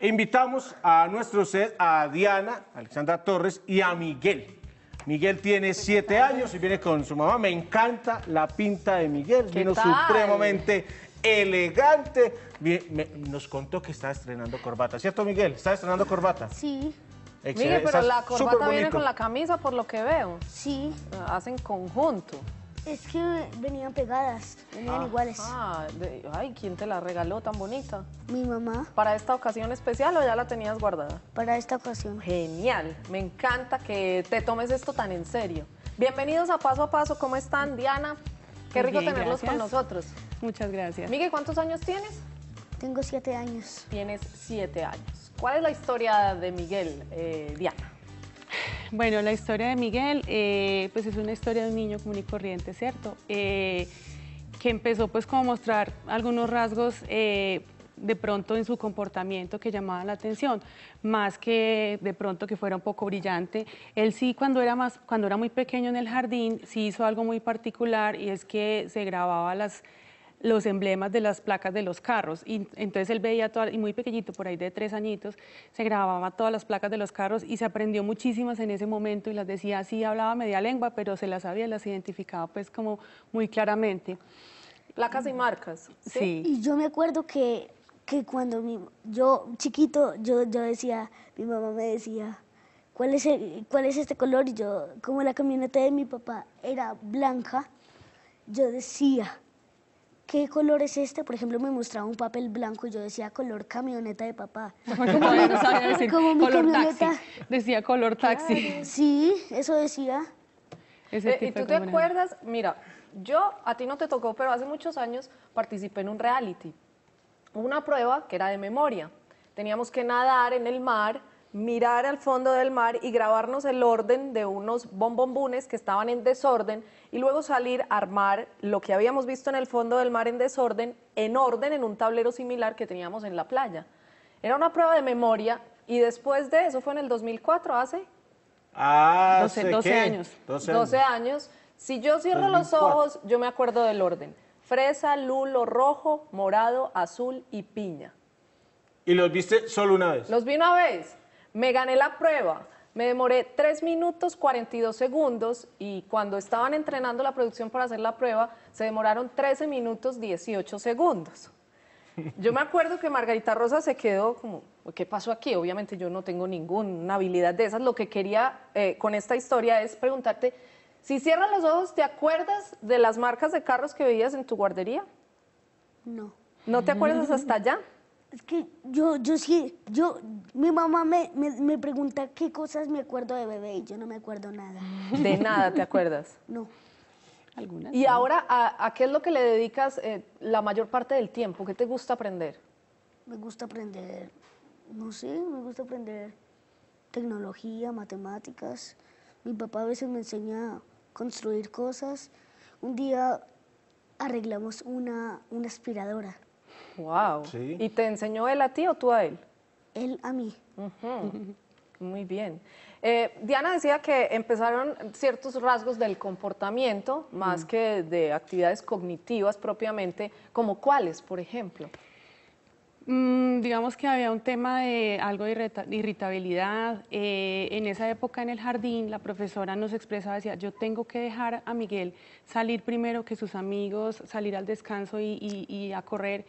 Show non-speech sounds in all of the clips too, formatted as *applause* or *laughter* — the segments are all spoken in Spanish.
Invitamos a nuestro set a Diana, Alexandra Torres y a Miguel. Miguel tiene siete años y viene con su mamá. Me encanta la pinta de Miguel. ¿Qué Vino tal? supremamente elegante. Me- nos contó que está estrenando corbata. ¿Cierto, Miguel? ¿Está estrenando corbata? Sí, Excelente, Miguel, pero la corbata viene con la camisa por lo que veo. sí. Hacen conjunto. Es que venían pegadas, venían iguales. Ah, de- ay, ¿quién te la regaló tan bonita? Mi mamá, ¿Para esta ocasión especial o ya la tenías guardada? para esta ocasión. Genial, me encanta que te tomes esto tan en serio. Bienvenidos a Paso a Paso, ¿cómo están? Diana, qué Muy rico bien, tenerlos con nosotros. Muchas gracias. Miguel, ¿cuántos años tienes? Tengo siete años. Tienes siete años. ¿Cuál es la historia de Miguel, eh, Diana? Bueno, la historia de Miguel, eh, pues es una historia de un niño común y corriente, ¿cierto? Eh, que empezó pues como a mostrar algunos rasgos eh, de pronto en su comportamiento que llamaban la atención, más que de pronto que fuera un poco brillante. Él sí cuando era, más, cuando era muy pequeño en el jardín, sí hizo algo muy particular y es que se grababa las los emblemas de las placas de los carros. Y entonces él veía, toda- y muy pequeñito, por ahí de tres añitos, se grababa todas las placas de los carros y se aprendió muchísimas en ese momento y las decía así, hablaba media lengua, pero se las sabía, las identificaba pues como muy claramente. Placas y marcas. Sí. Y yo me acuerdo que, que cuando mi, yo chiquito, yo, yo decía, mi mamá me decía, ¿cuál es, el- ¿cuál es este color? Y yo, como la camioneta de mi papá era blanca, yo decía, ¿qué color es este? Por ejemplo, me mostraba un papel blanco y yo decía, color camioneta de papá. Porque todavía no sabía decir Como mi color camioneta. taxi. Decía color taxi. Sí, eso decía. Ese Eh, ¿Y tú de te acuerdas? Mira, yo, a ti no te tocó, pero hace muchos años participé en un reality. Hubo una prueba que era de memoria. Teníamos que nadar en el mar, mirar al fondo del mar y grabarnos el orden de unos bombombunes que estaban en desorden y luego salir a armar lo que habíamos visto en el fondo del mar en desorden, en orden en un tablero similar que teníamos en la playa. Era una prueba de memoria y después de eso fue en el 2004, hace Ah, 12 ¿sé 12 qué? años. 12 12 años. Si yo cierro los 2004. ojos, yo me acuerdo del orden. Fresa, lulo, rojo, morado, azul y piña. ¿Y los viste solo una vez? Los vi una vez, me gané la prueba, me demoré 3 minutos 42 segundos y cuando estaban entrenando la producción para hacer la prueba, se demoraron 13 minutos 18 segundos. Yo me acuerdo que Margarita Rosa se quedó como, ¿qué pasó aquí? Obviamente yo no tengo ninguna habilidad de esas. Lo que quería eh, con esta historia es preguntarte, si cierras los ojos, ¿te acuerdas de las marcas de carros que veías en tu guardería? No. ¿No te acuerdas hasta allá? Es que yo, yo sí, yo, mi mamá me, me, me pregunta qué cosas me acuerdo de bebé y yo no me acuerdo nada. *laughs* De nada te acuerdas. *laughs* No. Algunas. Y ahora, ¿a, a qué es lo que le dedicas eh, la mayor parte del tiempo? ¿Qué te gusta aprender? Me gusta aprender, no sé, me gusta aprender tecnología, matemáticas. Mi papá a veces me enseña a construir cosas. Un día arreglamos una, una aspiradora, Wow. Sí. ¿Y te enseñó él a ti o tú a él? él a mí. Muy bien. Eh, Diana decía que empezaron ciertos rasgos del comportamiento, más que de actividades cognitivas propiamente, como cuáles, por ejemplo. Mm, digamos que había un tema de algo de irrita- de irritabilidad. Eh, en esa época en el jardín la profesora nos expresaba, decía, yo tengo que dejar a Miguel salir primero que sus amigos, salir al descanso y, y- y a correr.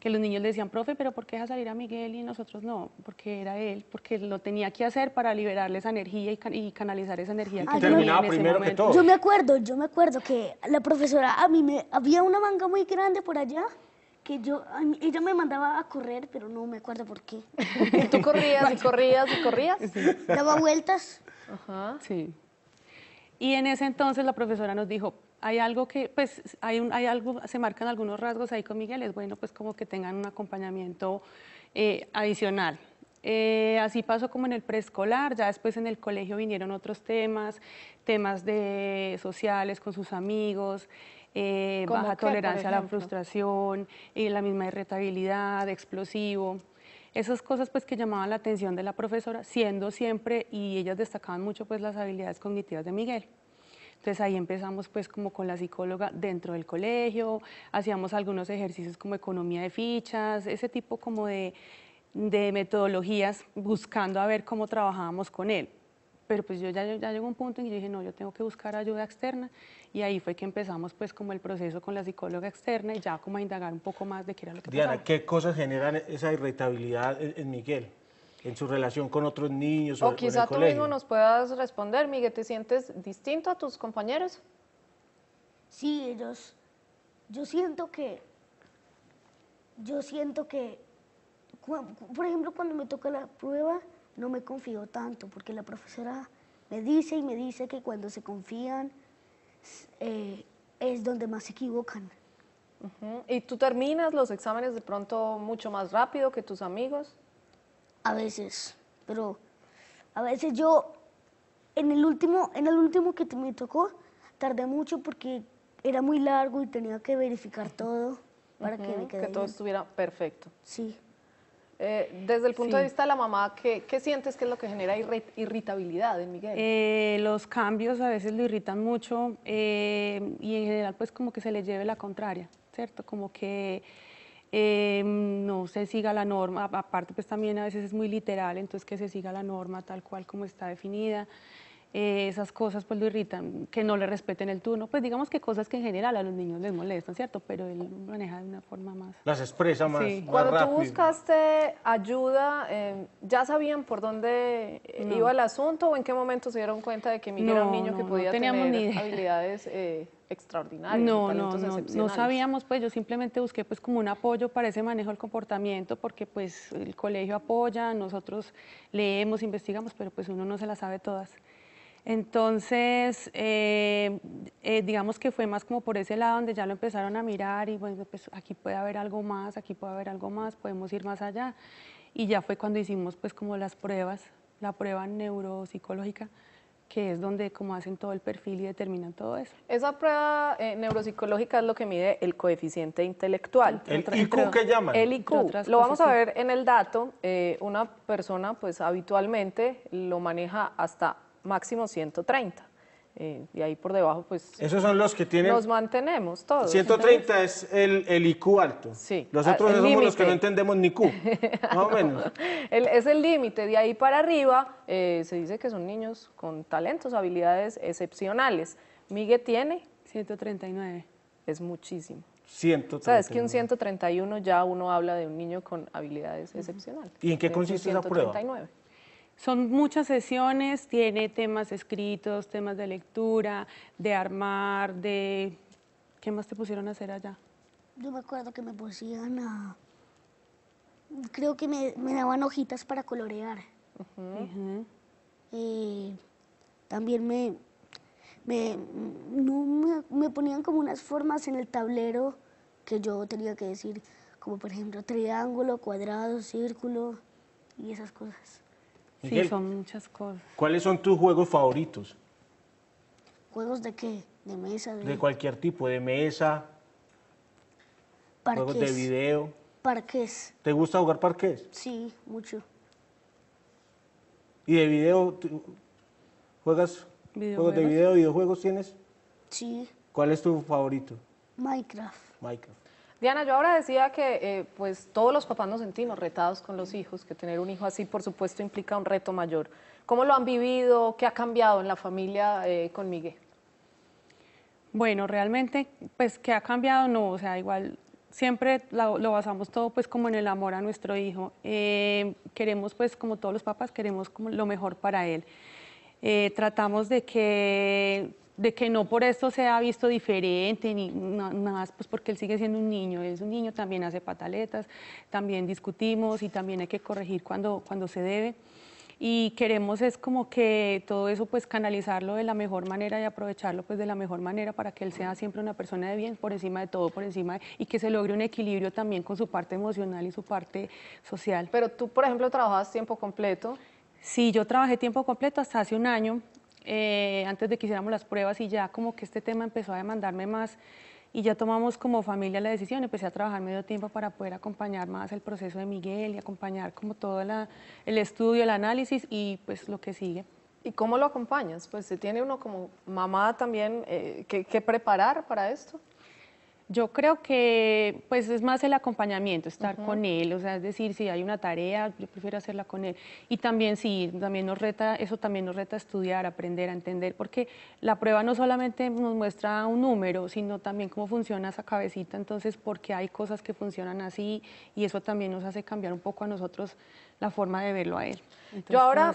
Que los niños le decían, profe, pero ¿por qué deja salir a Miguel y nosotros no? Porque era él, porque lo tenía que hacer para liberarle esa energía y, can- y canalizar esa energía que Ah, yo- tenía Terminaba en ese primero que todo. Yo me acuerdo, yo me acuerdo que la profesora a mí me había una manga muy grande por allá que yo mí- ella me mandaba a correr, pero no me acuerdo por qué. Y *laughs* tú corrías y corrías y corrías. Daba vueltas. Ajá. Sí. Y en ese entonces la profesora nos dijo, hay algo que, pues, hay, un, hay algo, se marcan algunos rasgos ahí con Miguel, es bueno, pues, como que tengan un acompañamiento eh, adicional. Eh, así pasó como en el preescolar, ya después en el colegio vinieron otros temas, temas de sociales con sus amigos, eh, ¿Cómo baja qué, tolerancia a la frustración, eh, la misma irritabilidad, explosivo. Esas cosas pues que llamaban la atención de la profesora, siendo siempre, y ellas destacaban mucho pues las habilidades cognitivas de Miguel. Entonces ahí empezamos pues como con la psicóloga dentro del colegio, hacíamos algunos ejercicios como economía de fichas, ese tipo como de, de metodologías buscando a ver cómo trabajábamos con él. Pero pues yo ya, ya llegó un punto en que yo dije, no, yo tengo que buscar ayuda externa y ahí fue que empezamos pues como el proceso con la psicóloga externa y ya como a indagar un poco más de qué era lo que Diana, pasaba. ¿qué cosas generan esa irritabilidad en, en Miguel? En su relación con otros niños o, O quizá tú colegio. mismo nos puedas responder, Miguel, ¿te sientes distinto a tus compañeros? Sí, ellos, yo siento que, yo siento que, por ejemplo, cuando me toca la prueba, no me confío tanto, porque la profesora me dice y me dice que cuando se confían eh, es donde más se equivocan. ¿Y tú terminas los exámenes de pronto mucho más rápido que tus amigos? A veces, pero a veces yo, en el último, en el último que me tocó, tardé mucho porque era muy largo y tenía que verificar todo para que me quedara que todo bien. estuviera perfecto. Sí. Eh, desde el punto Sí. de vista de la mamá, ¿qué, qué sientes que es lo que genera irri- irritabilidad en Miguel? Eh, los cambios a veces lo irritan mucho eh, y en general pues como que se le lleve la contraria, ¿cierto? Como que eh, no se siga la norma, aparte pues también a veces es muy literal, entonces que se siga la norma tal cual como está definida. Eh, esas cosas pues lo irritan, que no le respeten el turno, pues digamos que cosas que en general a los niños les molestan, ¿cierto? Pero él maneja de una forma más... Las expresa más, Sí. más Cuando rápido. tú buscaste ayuda, eh, ¿ya sabían por dónde eh, No. iba el asunto o en qué momento se dieron cuenta de que Miguel era un No, niño que no, no podía teníamos tener ni idea. habilidades eh, extraordinarias, No, no, no, no sabíamos, pues yo simplemente busqué pues como un apoyo para ese manejo del comportamiento, porque pues el colegio apoya, nosotros leemos, investigamos, pero pues uno no se las sabe todas. Entonces, eh, eh, digamos que fue más como por ese lado donde ya lo empezaron a mirar y bueno, pues aquí puede haber algo más, aquí puede haber algo más, podemos ir más allá. Y ya fue cuando hicimos pues como las pruebas, la prueba neuropsicológica, que es donde como hacen todo el perfil y determinan todo eso. Esa prueba eh, neuropsicológica es lo que mide el coeficiente intelectual. ¿El Otra- IQ entre- que llaman? El IQ, Entre lo vamos a ver en el dato, eh, una persona pues habitualmente lo maneja hasta máximo 130. eh, y ahí por debajo pues Esos son los que tienen... nos mantenemos todos. 130 es el, el IQ alto. Sí, Los ah, somos los que no entendemos ni Q. *laughs* Más o menos. El- es el límite, de ahí para arriba eh, se dice que son niños con talentos, habilidades excepcionales. Miguel tiene, 139. es muchísimo. 130. O sea, es que un 131 ya uno habla de un niño con habilidades excepcionales. ¿Y en qué consiste esa prueba? 139. Son muchas sesiones, tiene temas escritos, temas de lectura, de armar, de... ¿Qué más te pusieron a hacer allá? Yo me acuerdo que me pusían a... Creo que me, me daban hojitas para colorear. Ujú. Eh, también me, me, no, me, me ponían como unas formas en el tablero que yo tenía que decir, como por ejemplo triángulo, cuadrado, círculo y esas cosas. Sí, son muchas cosas. ¿Cuáles son tus juegos favoritos? ¿Juegos de qué? De mesa, de, De cualquier tipo, de mesa, juegos de parques. video. Parques, ¿Te gusta jugar parques? sí, mucho. ¿Y de video? ¿Juegas juegos de video, videojuegos tienes? Sí, ¿Cuál es tu favorito? Minecraft. Minecraft. Diana, yo ahora decía que eh, pues todos los papás nos sentimos retados con los hijos, que tener un hijo así por supuesto implica un reto mayor. ¿Cómo lo han vivido? ¿Qué ha cambiado en la familia eh, con Miguel? Bueno, realmente, pues que ha cambiado, no, o sea, igual siempre lo, basamos todo pues como en el amor a nuestro hijo. Eh, queremos pues como todos los papás, queremos como lo mejor para él. Tratamos de que, de que no por esto sea visto diferente, ni na- nada, más, pues porque él sigue siendo un niño, él es un niño, también hace pataletas, también discutimos y también hay que corregir cuando, cuando se debe y queremos es como que todo eso pues canalizarlo de la mejor manera y aprovecharlo pues de la mejor manera para que él sea siempre una persona de bien por encima de todo, por encima de- y que se logre un equilibrio también con su parte emocional y su parte social. Pero tú, por ejemplo, trabajabas tiempo completo. Sí, yo trabajé tiempo completo hasta hace un año, eh, antes de que hiciéramos las pruebas y ya como que este tema empezó a demandarme más y ya tomamos como familia la decisión, empecé a trabajar medio tiempo para poder acompañar más el proceso de Miguel y acompañar como todo la- el estudio, el análisis y pues lo que sigue. ¿Y cómo lo acompañas? Pues se tiene uno como mamá también eh, que, que preparar para esto. Yo creo que pues es más el acompañamiento, estar con él, o sea, es decir, si hay una tarea, yo prefiero hacerla con él. Y también sí, también nos reta, eso también nos reta a estudiar, aprender, a entender, porque la prueba no solamente nos muestra un número, sino también cómo funciona esa cabecita, entonces porque hay cosas que funcionan así y eso también nos hace cambiar un poco a nosotros la forma de verlo a él. Entonces, Yo ahora,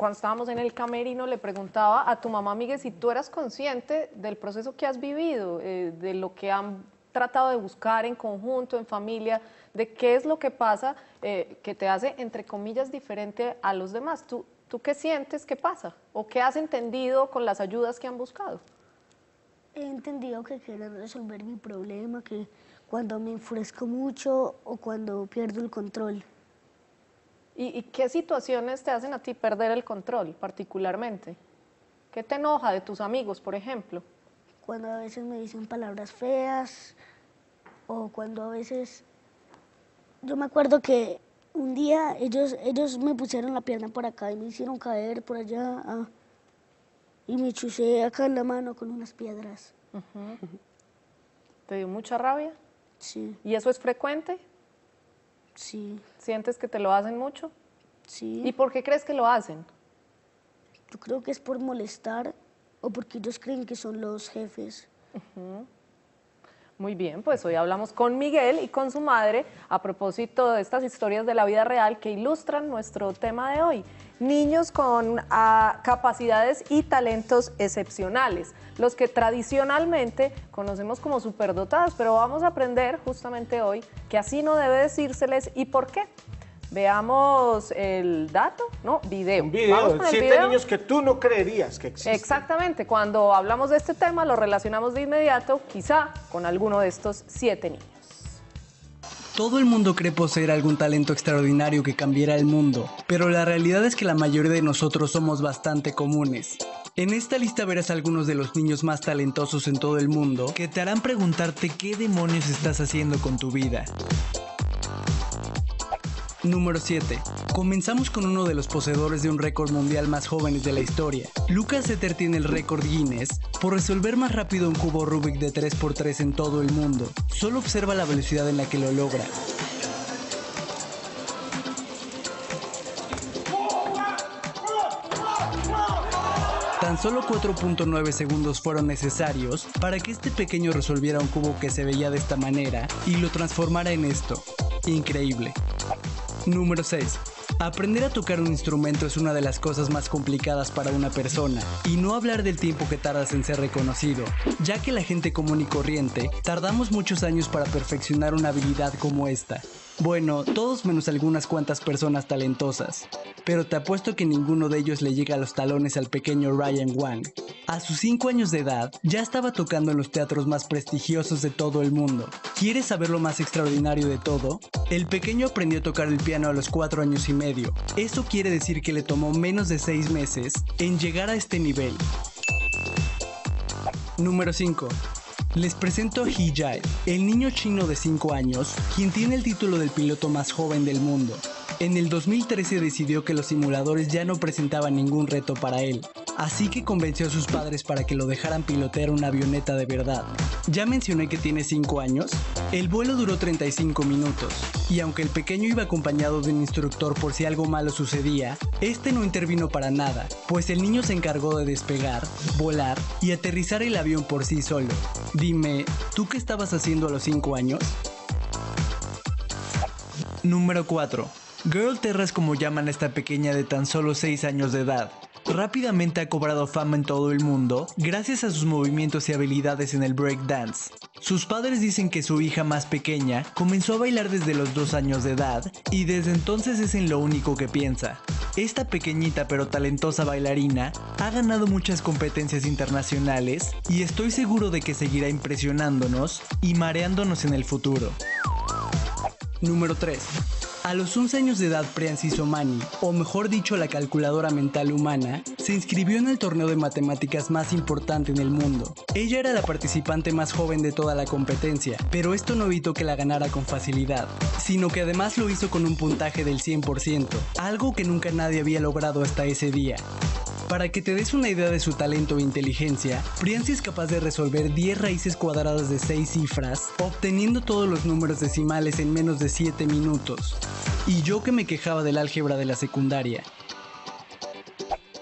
cuando estábamos en el camerino, le preguntaba a tu mamá, Miguel, si tú eras consciente del proceso que has vivido, eh, de lo que han tratado de buscar en conjunto, en familia, de qué es lo que pasa eh, que te hace, entre comillas, diferente a los demás. ¿Tú, ¿Tú qué sientes que pasa? ¿O qué has entendido con las ayudas que han buscado? He entendido que quieren resolver mi problema, que cuando me enfurezco mucho o cuando pierdo el control. ¿Y, y qué situaciones te hacen a ti perder el control particularmente? ¿Qué te enoja de tus amigos, por ejemplo? Cuando a veces me dicen palabras feas o cuando a veces... Yo me acuerdo que un día ellos, ellos me pusieron la pierna por acá y me hicieron caer por allá ah, y me chucé acá en la mano con unas piedras. ¿Te dio mucha rabia? Sí, ¿Y eso es frecuente? Sí, ¿Sientes que te lo hacen mucho? sí. ¿Y por qué crees que lo hacen? Yo creo que es por molestar o porque ellos creen que son los jefes. Muy bien, pues hoy hablamos con Miguel y con su madre a propósito de estas historias de la vida real que ilustran nuestro tema de hoy. Niños con ah, capacidades y talentos excepcionales, los que tradicionalmente conocemos como superdotados, pero vamos a aprender justamente hoy que así no debe decírseles y por qué. Veamos el dato, ¿no? Video. Un video, Vamos con el siete video. niños que tú no creerías que existen. Exactamente, cuando hablamos de este tema lo relacionamos de inmediato quizá con alguno de estos siete niños. Todo el mundo cree poseer algún talento extraordinario que cambiará el mundo, pero la realidad es que la mayoría de nosotros somos bastante comunes. En esta lista verás algunos de los niños más talentosos en todo el mundo que te harán preguntarte qué demonios estás haciendo con tu vida. Número 7. Comenzamos con uno de los poseedores de un récord mundial más jóvenes de la historia. Lucas Etter tiene el récord Guinness por resolver más rápido un cubo Rubik de 3x3 en todo el mundo. Solo observa la velocidad en la que lo logra. Tan solo 4.9 segundos fueron necesarios para que este pequeño resolviera un cubo que se veía de esta manera y lo transformara en esto. Increíble. Número 6. Aprender a tocar un instrumento es una de las cosas más complicadas para una persona, y no hablar del tiempo que tardas en ser reconocido, ya que la gente común y corriente tardamos muchos años para perfeccionar una habilidad como esta. Bueno, todos menos algunas cuantas personas talentosas, pero te apuesto que ninguno de ellos le llega a los talones al pequeño Ryan Wang. A sus 5 años de edad, ya estaba tocando en los teatros más prestigiosos de todo el mundo. ¿Quieres saber lo más extraordinario de todo? El pequeño aprendió a tocar el piano a los 4 años y medio. Eso quiere decir que le tomó menos de 6 meses en llegar a este nivel. Número 5. Les presento a He Jai, el niño chino de 5 años, quien tiene el título del piloto más joven del mundo. En el 2013 decidió que los simuladores ya no presentaban ningún reto para él, así que convenció a sus padres para que lo dejaran pilotear una avioneta de verdad. Ya mencioné que tiene 5 años. El vuelo duró 35 minutos, y aunque el pequeño iba acompañado de un instructor por si algo malo sucedía, este no intervino para nada, pues el niño se encargó de despegar, volar y aterrizar el avión por sí solo. Dime, ¿tú qué estabas haciendo a los 5 años? Número 4. Girl Terra es como llaman a esta pequeña de tan solo 6 años de edad. Rápidamente ha cobrado fama en todo el mundo gracias a sus movimientos y habilidades en el breakdance. Sus padres dicen que su hija más pequeña comenzó a bailar desde los 2 años de edad y desde entonces es en lo único que piensa. Esta pequeñita pero talentosa bailarina ha ganado muchas competencias internacionales y estoy seguro de que seguirá impresionándonos y mareándonos en el futuro. Número 3. A los 11 años de edad, Priyansi Somani, o mejor dicho la calculadora mental humana, se inscribió en el torneo de matemáticas más importante en el mundo. Ella era la participante más joven de toda la competencia, pero esto no evitó que la ganara con facilidad, sino que además lo hizo con un puntaje del 100%, algo que nunca nadie había logrado hasta ese día. Para que te des una idea de su talento e inteligencia, Priancy es capaz de resolver 10 raíces cuadradas de 6 cifras, obteniendo todos los números decimales en menos de 7 minutos. Y yo que me quejaba del álgebra de la secundaria.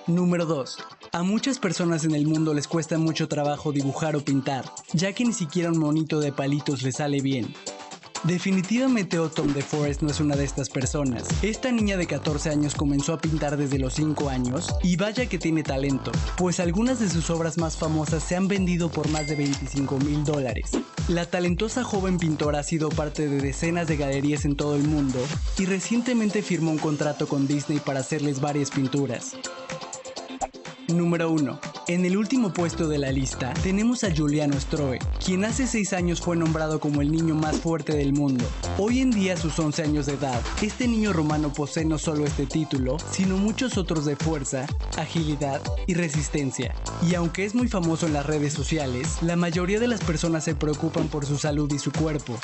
Número 2. A muchas personas en el mundo les cuesta mucho trabajo dibujar o pintar, ya que ni siquiera un monito de palitos les sale bien. Definitivamente Autumn de Forest no es una de estas personas. Esta niña de 14 años comenzó a pintar desde los 5 años y vaya que tiene talento, pues algunas de sus obras más famosas se han vendido por más de 25 mil dólares. La talentosa joven pintora ha sido parte de decenas de galerías en todo el mundo y recientemente firmó un contrato con Disney para hacerles varias pinturas. Número 1. En el último puesto de la lista tenemos a Giuliano Stroe, quien hace 6 años fue nombrado como el niño más fuerte del mundo. Hoy en día a sus 11 años de edad, este niño romano posee no solo este título, sino muchos otros de fuerza, agilidad y resistencia. Y aunque es muy famoso en las redes sociales, la mayoría de las personas se preocupan por su salud y su cuerpo,